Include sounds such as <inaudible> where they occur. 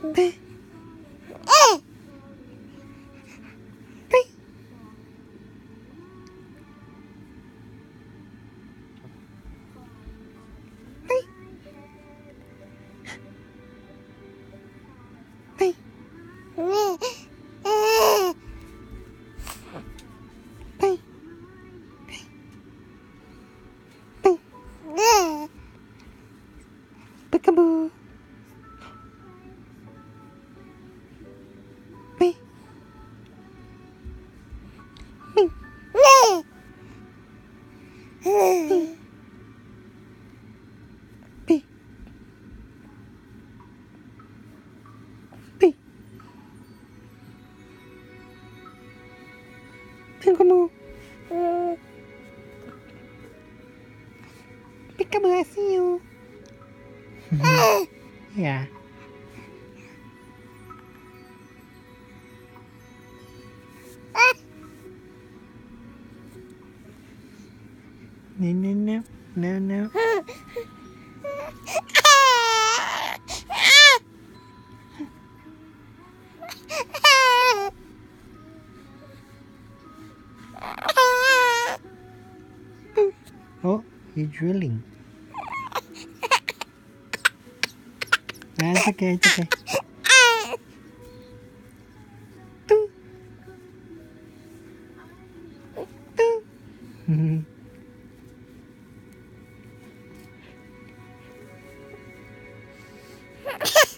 ぷいぷいぷいぷいブカブー Sayang kamu. Pika berhasil. <laughs> ya. No, no, no, no, no. You're drilling. That's okay, it's okay. Mm-hmm. <laughs>